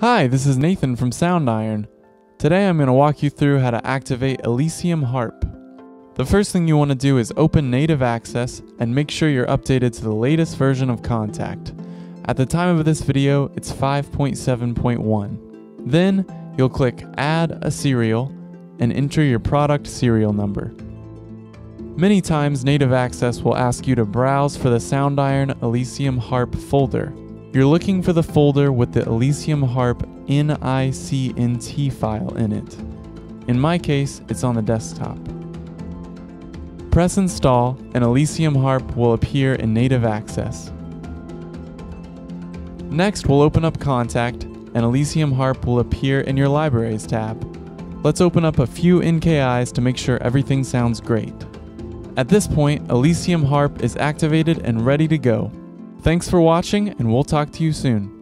Hi, this is Nathan from SoundIron. Today I'm going to walk you through how to activate Elysium Harp. The first thing you want to do is open Native Access and make sure you're updated to the latest version of Kontakt. At the time of this video, it's 5.7.1. Then, you'll click Add a Serial and enter your product serial number. Many times, Native Access will ask you to browse for the SoundIron Elysium Harp folder. You're looking for the folder with the Elysium Harp NICNT file in it. In my case, it's on the desktop. Press install and Elysium Harp will appear in Native Access. Next, we'll open up Kontakt and Elysium Harp will appear in your Libraries tab. Let's open up a few NKIs to make sure everything sounds great. At this point, Elysium Harp is activated and ready to go. Thanks for watching, and we'll talk to you soon.